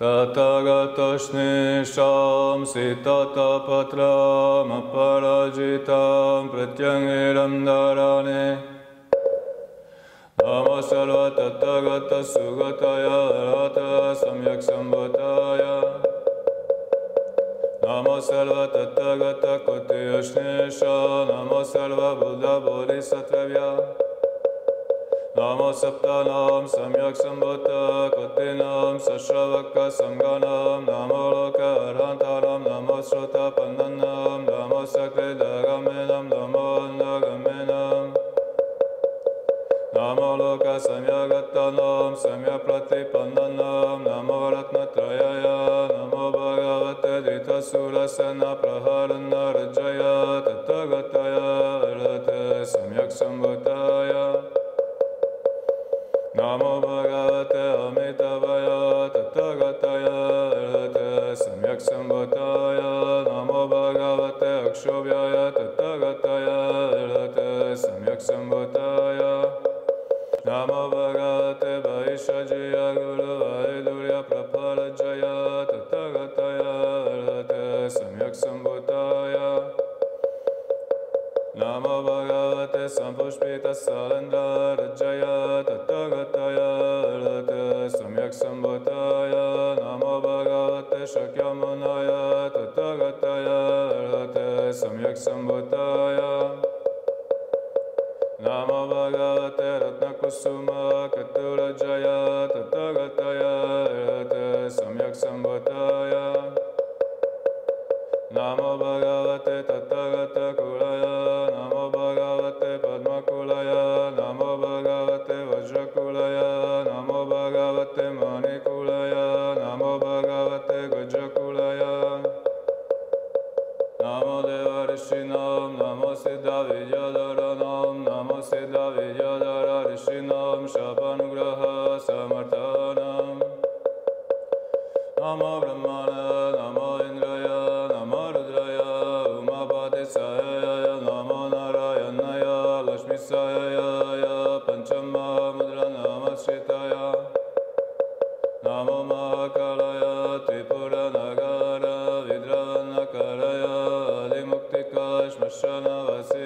तथागतश्नेषां सिततपत्रम् अपराजितं प्रत्यङ्गिरं धारणे नमो सर्वतथगतसुगतय रथ सम्यक् सम्भूताय नमो सर्वतथगतकुतियुष्णेश नमो सर्वबुधबोधिसत्त्वव्या नमो सप्तानां सम्यक् सम्भूत कुतिनां सश्रवक सङ्गानां नमो लोकर्हन्तानां नमो श्रोतपन्ननां नमो सकृदगमिनं नमो अन्नगमिनं नमो लोकसम्यगतानां सम्यक्प्रतिपन्ननां नमो रत्नत्रयाय नमो भगवते धृतसुरसेनप्रहरन्नर्जय तथगतय रथ सम्यक् सम्भूताय नमो भगवते अक्षोभ्याय तथगतय Shakyamuni Tathagata Arhate Samyak Sambuddha Gujakulaya Namo Deva Rishinam Namo Siddha Vijayadaranam Namo Siddha Vijayadara Rishinam Shapanugraha Samarthanam Namo Brahma पुरनगारा विद्र न करयामुक्तिकाश्मश्रनवसि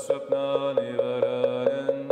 सर्वदुष्टदुःस्वप्ननिवारणन्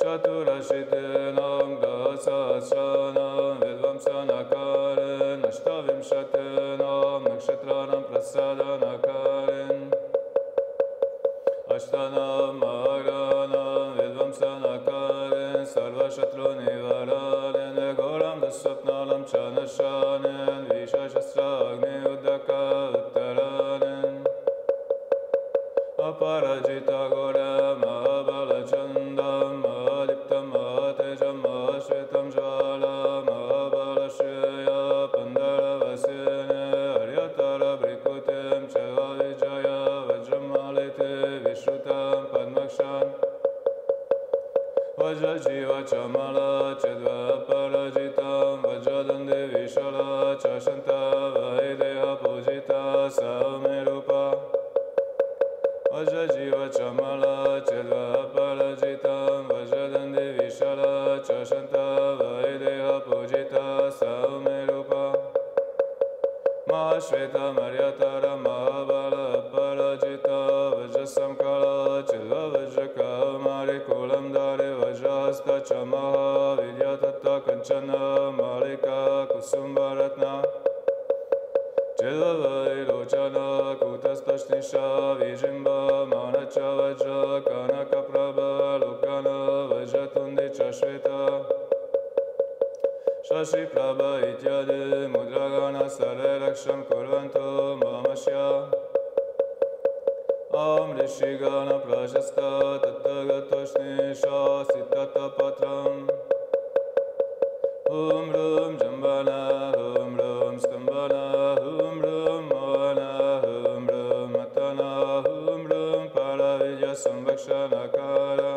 चतुरशीतिनां ग्रहसहस्राणां विध्वंसनकारन् अष्टाविंशतीनां नक्षत्राणां प्रसादनकारन् अष्टानां मार्गाणां विध्वंसनकारन् सर्वशत्रुनिवारणन् घोरं दुःस्वप्नालं च नशानन् विषशस्त्राग्निउदका वज्रमालिते पद्मक्षान् वज्रजीव च मला च द्वपराजितं वज्रदन्दे विशाला च शन्ता वैदेह पूजिता सौम्यरूपा वज्रजीव च मला च द्वपराजितं वज्रदन्दे विशाला च शन्ता वैदेह पूजिता सौम्यरूपा महाश्वेता मर्यातर महाबल महाविद्यातत्त्व कञ्चन मालिका कुसुम्बरत्ना चिलवैलोचन कुतस्तश्निषा विजिम्ब मान च वज्र कनकप्रभ लोकन वज्रतुन्दि च श्वेता शशिप्रभ इत्यादि मुद्रागण Hum rum jumbala hum rum stumbala hum rum moana hum rum matana hum rum paravidya sambakshana kara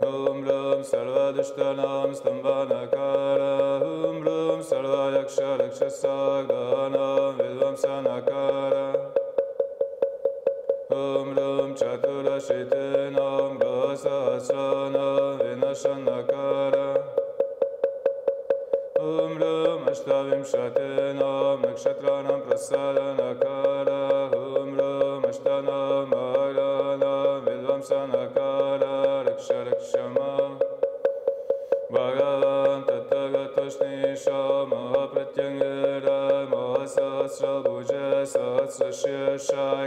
Hum rum sarva dushtanam stumbana kara hum rum sarva yaksha raksha sagana vidvamsana kara Hum rum chaturashitenam grasa asana vinashanakara विंशतिनां नक्षत्राणां प्रसलनकारा हुमृमष्टानां नकारा विद्वांसनकार रक्ष मा भगवान् गत स्नेश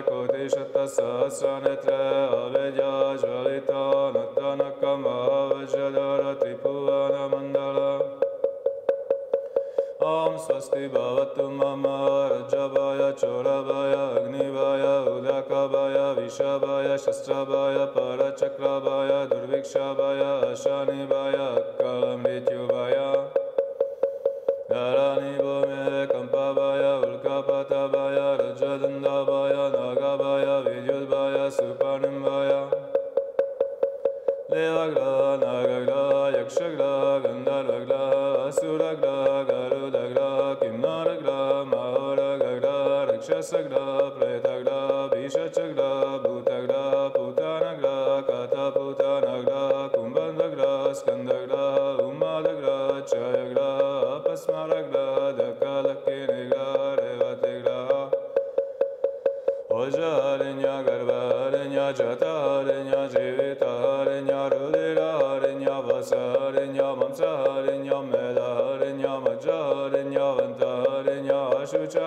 कोटिशतसहस्रनेत्र स्वस्ति भवतु मम रजवय चोरवय अग्निवय उदकवय विषवय शस्त्रवय परचक्रवय दुर्भिक्षवय शनिवय कलमृत्युवय धरणि भूमि कम्पवय उल्कापतवय रजदन्दवय नगवय विद्युद्वय सुपर्णिम्वय देवग्रह नरग्रह यक्षग्रह, गन्धर्वग्रह, असुरग्रह रक्षसग्रह प्रेतग्रह भीषचग्रह भूतग्रह पूतनग्रह कथपूतनग्रह कुम्भन्द्रग्रह स्कन्दग्रह उमादग्रह चयग्रह अपस्मारग्रह दकलकिनिग्रह रेवतिग्रह Ojaharenya Garbharenya Jataharenya Jivitaharenya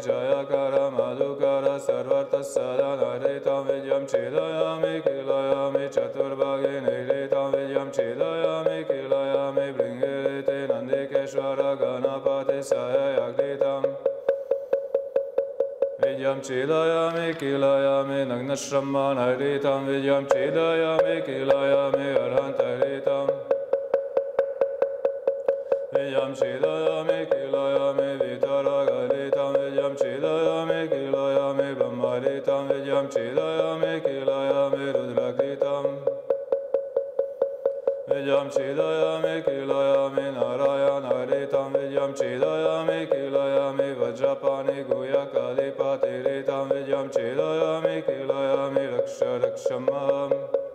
Jayakara Madhukara Sarvarta Sadanaritam Vidyam Chilayami Kilayami Chaturbhagi Niritam Vidyam Chilayami Kilayami Bringiriti Nandikeshwara Ganapati Sayayagditam Vidyam Chilayami Kilayami Nagnashrama Naritam Vidyam Chilayami Kilayami Arhantaritam Vidyam Chilayami Kilayami मे रुद्रक्षितां विजयं चेदायामि केलायामि नारायणारी तां विजयं चेदायामि केलायामि वज्रपाणि गुया कालि पाते रे तां व्रीजां चेलायामि केलायामि रक्षा रक्ष माम्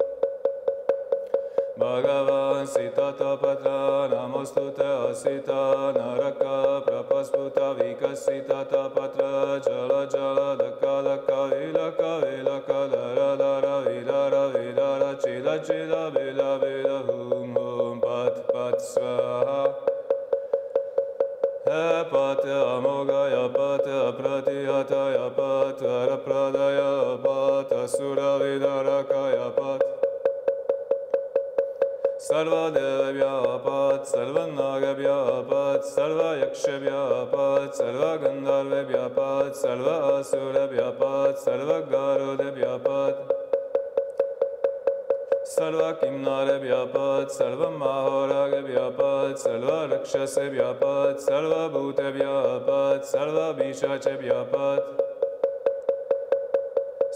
Bhagavan Sitata Patra Namostuta Asita Naraka Prapasputa Vikasitata Patra Jala Jala Daka Daka Vilaka Vilaka Dara Dara Vidara Vidara Chila Chila Vila Vila Hum Hum Pat Pat Swaha. Pate Amogaya Pate Pratiyataya Pate Pradaya Pate Suravidarakaya Pate Pat सर्वदेव्यापात् सर्वनागव्यापात् सर्वयक्षव्यापात् सर्वगन्धर्वव्यापात् सर्व असुरव्यापात् सर्वगारुदव्यापात् सर्वकिम्नारव्यापात् सर्वमाहोरागव्यापात् सर्वरक्षसव्यापात् सर्वभूतव्यापात् सर्वभिषचव्यापात्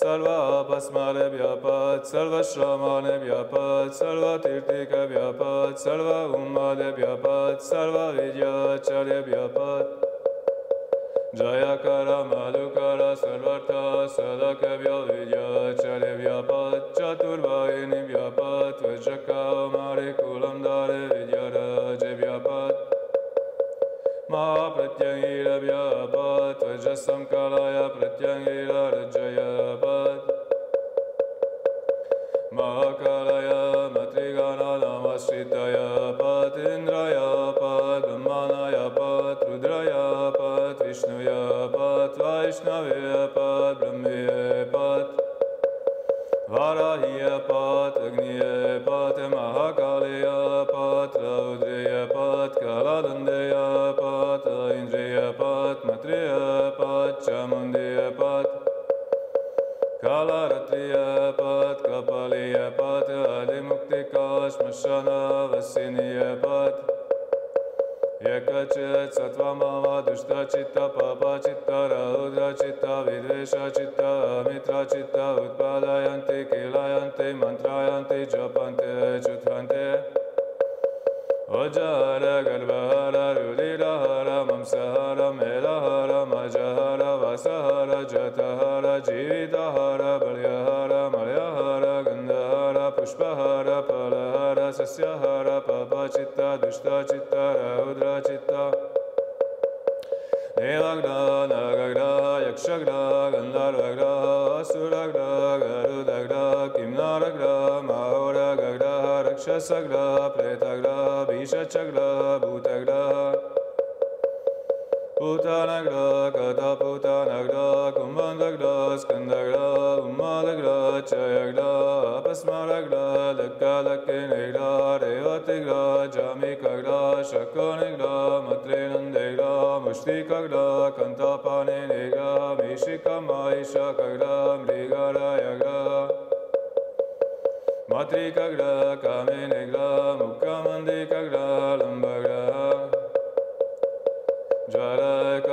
सर्वदुर्लङ्घित व्यापात् सर्वदुष्प्रेषित व्यापात् सर्वज्वार व्यापात् कर्माणे ककुर्द व्यापात् सर्व उन्मादेभ्यपत् सर्वविद्याचर्यभ्यपत् जयकर, मधुकर, सर्वर्थ, सदकव्य विद्याचर्यभ्यपत् चतुर्वाहिनीभ्यपत् वज्रकौमारे कुलं दारे विद्यारजेभ्यपत् महाप्रत्यङ्गिरव्यपत् वज्रसं कलाय प्रत्यङ्गिरजयपत् महाकालय मत्रिगाना नमश्रितय पतीन्द्रय पद ब्रह्मणय पद रुद्रय पद विष्णुय पद वैष्णवे पद ब्रह्मय पद वाराह्य पद अग्निय पद महाकालय कालादण्डय कालारचित्ता पापाचित्ता रौद्राचित्ता विद्वेषाचित्ता विद्वेषचित्त चित्ता उत्पादयन्ति केलायन्ते मन्त्रायन्ति जपन्ते चुत्वन्ते गर्भहर रुदिरहर मंसहर मेलहर Vasahara Jatahara Jividahara Balyahara Malyahara Gandhahara Pushpahara Palahara Sasyahara Papachitta Dushta Chitta Raudra Chitta Devagraha Nagagraha Yakshagraha Gandharvagraha Asuragraha Garudagraha Kimnaragraha Mahoragagraha Rakshasagraha Pretagraha Vishachagraha Bhutagraha पूतनग्रह कथपूतनग्रह कुम्भन्दग्रह स्कन्दग्रह उम्मादग्रह चयग्रह अपस्मारग्रह लक्कालक्किनिग्रह रेवतिग्रह जामिकग्रह शकोनिग्रह मत्रेनन्दिग्रह मुष्टिकग्रह कन्तपाणिनिग्रह मीशिकमाहिषकग्रह मृगरायग्रह मातृकग्रह कामिनिग्रह मुखमन्दिकग्रह लम्बग्रह ज्वरकैकलैत्यका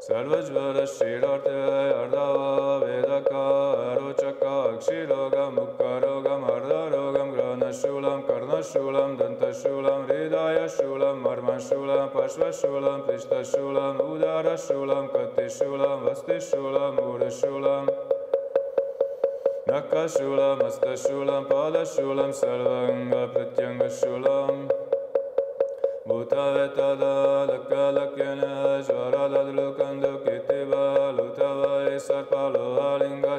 Sarvajvara Shirarte Ardava Vedaka Arochaka Akshirogam Mukkarogam Ardarogam Granashulam Karnashulam Dantashulam Hridayashulam Marmashulam Pashvashulam Pishtashulam Udarashulam Katishulam Vastishulam Urashulam Nakashulam Astashulam Padashulam Sarvanga Pratyangashulam Bhutaveta Lakalakena Jvarala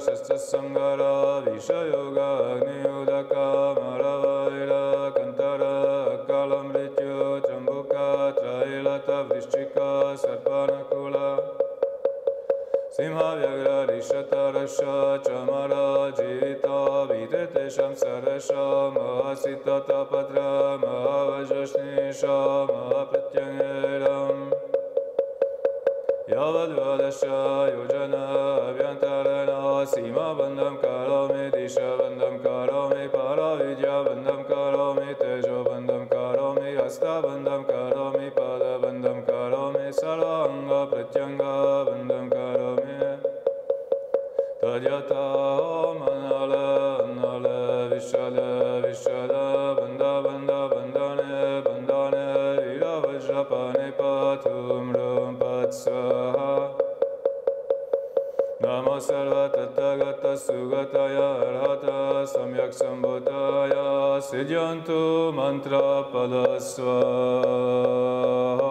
संगराविषयोगानिरोदका मरायणा कर चम्बुका चैलता वृश्चिका सर्पानकुला सींहा व्यग्रहषतरस च मरा जीता विदशं सरस योजन अभ्यन्तरण सीमाबन्धं करोमि दिशबन्धं करोमि परविद्याबन्धं करोमि तेजोबन्धं करोमि हस्तबन्धं करोमि पदबन्धं करोमि तद्यथा नमो सर्वतत्तगतसुगतय अर्हत सम्यक् सम्भूतय सिद्ध्यन्तु मन्त्रपदस्वाहा